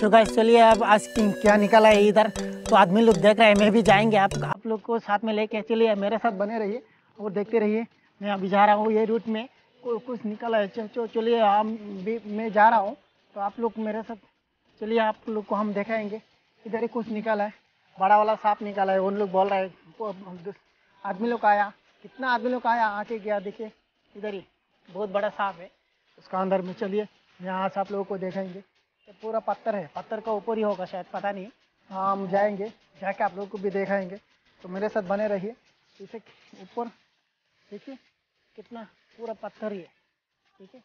तो गाइस चलिए अब आज क्या निकला है इधर? तो आदमी लोग देख रहे हैं, मैं भी जाएँगे आप आप लोग को साथ में लेके। चलिए, मेरे साथ बने रहिए और देखते रहिए। मैं अभी जा रहा हूँ ये रूट में। कुछ निकला है। चलिए, हम भी, मैं जा रहा हूँ। तो आप लोग मेरे साथ, चलिए, आप लोग को हम दिखाएँगे। इधर ही कुछ निकाला है। बड़ा वाला सांप निकाला है। उन लोग बोल रहे हैं आदमी लोग आया। कितना आदमी लोग आया? आके गया, देखिए। इधर ही, बहुत बड़ा सांप है। उसका अंदर में चलिए। यहाँ से आप लोगों को देखेंगे पूरा पत्थर है। पत्थर का ऊपर ही होगा शायद पता नहीं। हाँ हम जाएँगे। जाके आप लोगों को भी दिखाएँगे। तो मेरे साथ बने रहिए। इसे ऊपर देखिए कितना पूरा पत्थर ही है ठीक है?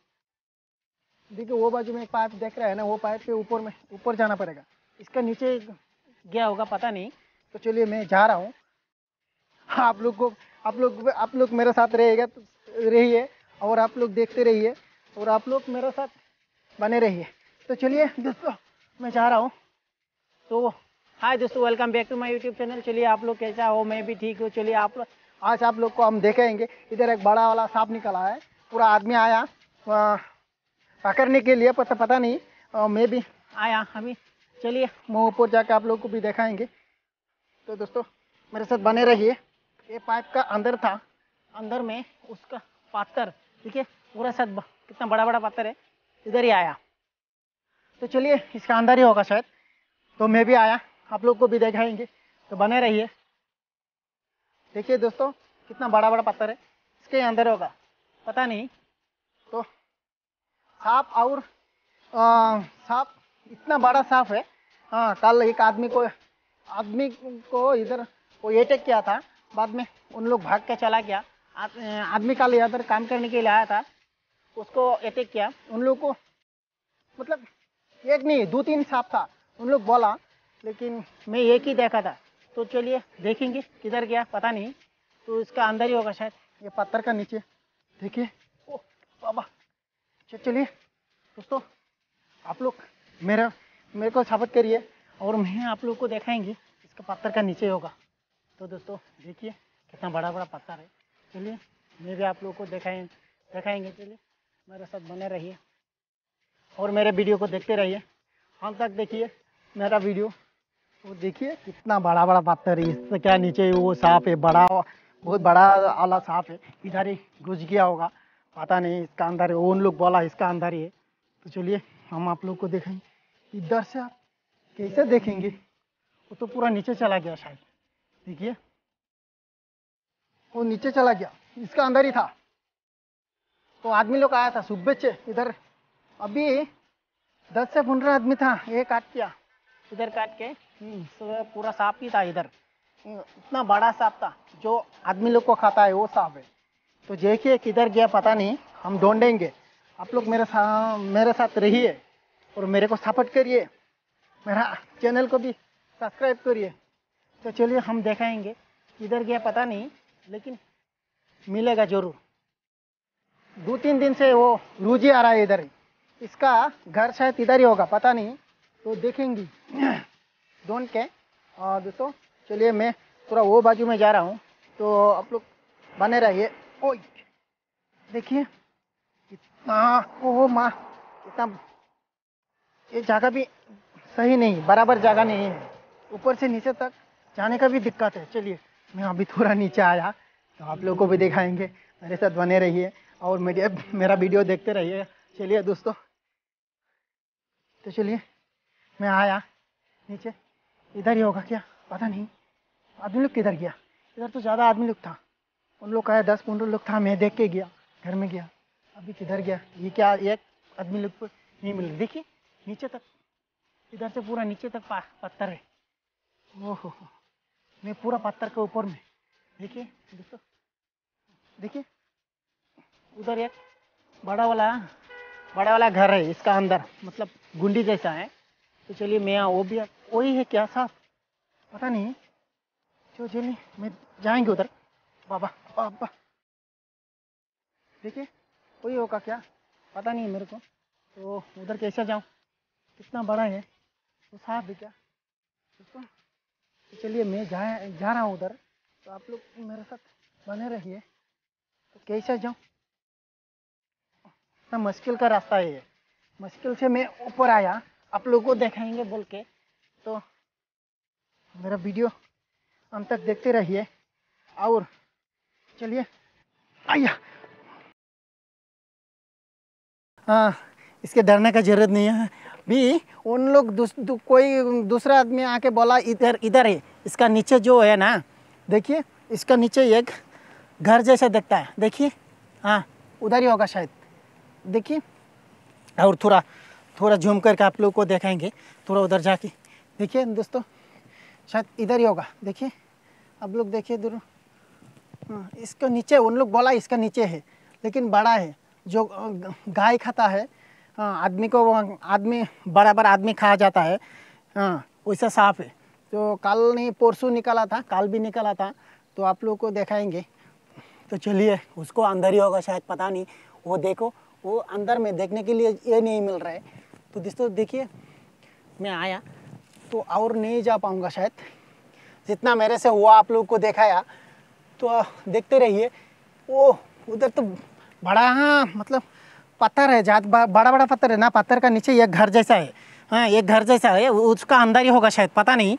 देखिए वो बाजू में एक पाइप देख रहा है ना वो पाइप के ऊपर में ऊपर जाना पड़ेगा। इसका नीचे गया होगा पता नहीं। तो चलिए मैं जा रहा हूँ। आप लोग को आप लोग आप लोग मेरे साथ रहेगा तो रहिए और आप लोग देखते रहिए। और आप लोग मेरे साथ बने रहिए। तो चलिए दोस्तों मैं जा रहा हूँ। तो हाय दोस्तों welcome back to my YouTube channel चलिए आप लोग कैसा हो? मैं भी ठीक हूँ। चलिए आप लोग आज आप लोग को हम देखेंगे। इधर एक बड़ा वाला सांप निकला है। पूरा आदमी आया पकड़ने के लिए पता पता नहीं। आ, मैं भी आया हमें चलिए मैं ऊपर जाके आप लोग को भी दिखाएँगे। तो दोस्तों मेरे साथ बने रहिए। ये पाइप का अंदर था। अंदर में उसका पत्थर ठीक है पूरा साथ कितना बड़ा बड़ा पत्थर है। इधर ही आया। तो चलिए, इसका अंदर ही होगा शायद। तो मैं भी आया, आप लोग को भी दिखाएँगे। तो बने रहिए। देखिए दोस्तों, कितना बड़ा बड़ा पत्थर है। इसके अंदर होगा। पता नहीं। तो सांप और सांप इतना बड़ा सांप है। हाँ कल एक आदमी को आदमी को इधर वो अटैक किया था। बाद में उन लोग भाग के चला गया। आदमी कल इधर काम करने के लिए आया था। उसको अटैक किया। उन लोग को मतलब एक नहीं, दो तीन सांप था। उन लोग बोला, लेकिन मैं एक ही देखा था। तो चलिए, देखेंगे किधर गया, पता नहीं। तो इसका अंदर ही होगा शायद। ये पत्थर का नीचे। देखिए। ओ बाबा। चलिए। दोस्तों, आप लोग मेरा, मेरे को सपोर्ट करिए और मैं आप लोग को दिखाएँगे इसका पत्थर का नीचे होगा। तो दोस्तों, देखिए कितना बड़ा बड़ा पत्थर है। चलिए, मैं भी आप लोग को दिखाएँ, दिखाएँगे। चलिए, मेरे साथ बने रहिए। और मेरे वीडियो को देखते रहिए। हम तक देखिए मेरा वीडियो। वो देखिए कितना बड़ा बड़ा पत्थर है, इससे क्या नीचे वो सांप है, बड़ा, बहुत बड़ा आला सांप है। इधर ही घुस गया होगा, पता नहीं इसका अंदर है उन लोग बोला इसका अंदर ही है। तो चलिए हम आप लोग को देखेंगे इधर से आप कैसे देखेंगे? वो तो पूरा नीचे चला गया शायद। देखिए। वो नीचे चला गया, इसका अंदर ही था। तो आदमी लोग आया था, सुबह से इधर अभी दस से पंद्रह आदमी था ये काट किया। इधर काट के? हम्म, पूरा सांप ही था इधर। इतना बड़ा सांप था जो आदमी लोग को खाता है वो सांप है। तो देखिए किधर गया पता नहीं हम ढूंढेंगे। आप लोग मेरे साथ मेरे साथ रहिए और मेरे को सपोर्ट करिए। मेरा चैनल को भी सब्सक्राइब करिए। तो चलिए हम देखाएँगे किधर गया पता नहीं लेकिन मिलेगा ज़रूर। दो तीन दिन से वो रोज ही आ रहा है इधर। इसका घर शायद इधर ही होगा, पता नहीं। तो देखेंगी। ढूंढ के और दोस्तों, चलिए मैं पूरा वो बाजू में जा रहा हूँ। तो आप लोग बने रहिए। ओ देखिए कितना ओ माँ, इतना, ये जगह भी सही नहीं, बराबर जगह नहीं है। ऊपर से नीचे तक जाने का भी दिक्कत है। चलिए, मैं अभी थोड़ा नीचे आया तो आप लोग को भी दिखाएँगे। मेरे साथ बने रहिए और मेरे मेरा वीडियो देखते रहिए। चलिए, दोस्तों। तो चलिए, मैं आया नीचे। इधर ही होगा क्या? पता नहीं। आदमी लोग किधर गया? इधर तो ज़्यादा आदमी लोग था। उन लोग का दस, पंद्रह लोग था, मैं देख के गया, घर में गया। अभी किधर गया? ये क्या, एक आदमी लोग को नहीं मिल रहा। देखिए, नीचे तक। इधर से पूरा नीचे तक पत्थर है। ओहो मैं पूरा पत्थर के ऊपर में। देखिए दोस्तों देखिए। उधर एक बड़ा वाला बड़ा वाला घर है इसका अंदर मतलब गुंडी जैसा है। तो चलिए मैं यहाँ वो भी वही है क्या साफ़ पता नहीं। चलो चलिए, मैं जाएँगे उधर। बाबा बाबा। देखिए, वही होगा क्या? पता नहीं मेरे को। तो उधर कैसे जाऊँ? कितना बड़ा है। तो साहब भी क्या? तो चलिए मैं जा जा रहा हूँ उधर। तो आप लोग मेरे साथ बने रहिए। तो कैसे जाऊँ? इतना मुश्किल का रास्ता है ये। मुश्किल से मैं ऊपर आया आप लोगों को दिखाएँगे बोल के। तो मेरा वीडियो हम तक देखते रहिए और चलिए आइया हाँ इसके डरने का ज़रूरत नहीं है। भी उन लोग दूस, दू, कोई दूसरा आदमी आके बोला इधर इधर है। इसका नीचे जो है ना देखिए इसका नीचे एक घर जैसा दिखता है। देखिए हाँ उधर ही होगा शायद। देखिए और थोड़ा थोड़ा झूम करके आप लोग को देखाएँगे थोड़ा उधर जाके। देखिए दोस्तों शायद इधर ही होगा। देखिए आप लोग देखिए दूर। हाँ, इसका नीचे उन लोग बोला इसका नीचे है लेकिन बड़ा है। जो गाय खाता है हाँ, आदमी को आदमी बड़ा बड़ा आदमी खा जाता है हाँ वैसा साफ़ है। तो कल नहीं परसों निकला था कल भी निकला था तो आप लोग को दिखाएँगे। तो चलिए उसको अंदर ही होगा शायद पता नहीं। वो देखो वो अंदर में देखने के लिए ये नहीं मिल रहा है। तो दोस्तों देखिए, मैं आया तो और नहीं जा पाऊँगा शायद। जितना मेरे से हुआ आप लोग को देखाया तो देखते रहिए। वो उधर तो बड़ा हाँ मतलब पत्थर है, जात बड़ा बड़ा पत्थर है ना, पत्थर का नीचे एक घर जैसा है। हाँ एक घर जैसा है उसका अंदर ही होगा शायद, पता नहीं।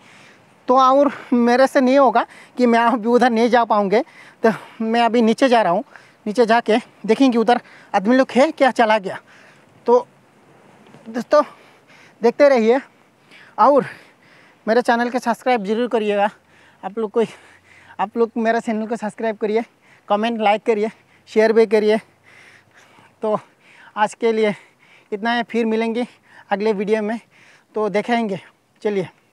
तो और मेरे से नहीं होगा कि मैं अभी उधर नहीं जा पाऊँगे। तो मैं अभी नीचे जा रहा हूँ। नीचे जाके देखेंगे उधर। आदमी लोग है, क्या चला गया? तो दोस्तों, देखते रहिए। और मेरे चैनल के सब्सक्राइब ज़रूर करिएगा। आप लोग कोई आप लोग मेरे चैनल को सब्सक्राइब करिए, कमेंट, लाइक करिए, शेयर भी करिए। तो आज के लिए इतना है, फिर मिलेंगे अगले वीडियो में। तो देखेंगे, चलिए।